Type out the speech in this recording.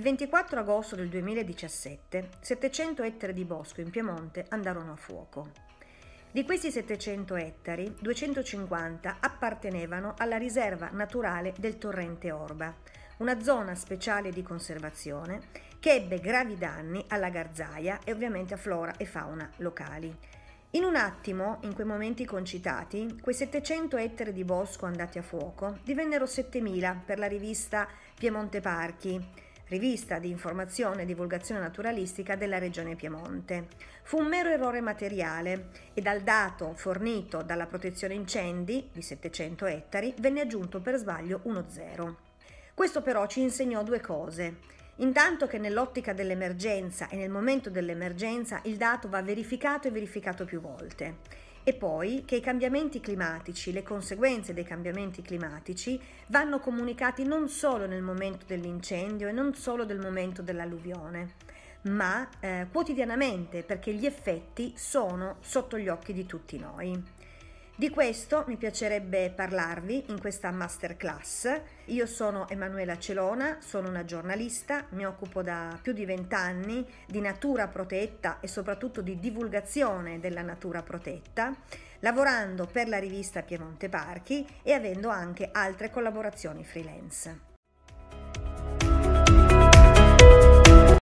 24 agosto del 2017 700 ettari di bosco in Piemonte andarono a fuoco. Di questi 700 ettari, 250 appartenevano alla riserva naturale del torrente Orba, una zona speciale di conservazione che ebbe gravi danni alla garzaia e ovviamente a flora e fauna locali. In un attimo, in quei momenti concitati, quei 700 ettari di bosco andati a fuoco divennero 7000 per la rivista Piemonte Parchi, rivista di informazione e divulgazione naturalistica della regione Piemonte. Fu un mero errore materiale e dal dato fornito dalla protezione incendi di 700 ettari venne aggiunto per sbaglio uno zero. Questo però ci insegnò due cose. Intanto che nell'ottica dell'emergenza e nel momento dell'emergenza il dato va verificato e verificato più volte. E poi che i cambiamenti climatici, le conseguenze dei cambiamenti climatici vanno comunicati non solo nel momento dell'incendio e non solo nel momento dell'alluvione, ma eh, quotidianamente perché gli effetti sono sotto gli occhi di tutti noi. Di questo mi piacerebbe parlarvi in questa masterclass. Io sono Emanuela Celona, sono una giornalista, mi occupo da più di vent'anni di natura protetta e soprattutto di divulgazione della natura protetta, lavorando per la rivista Piemonte Parchi e avendo anche altre collaborazioni freelance.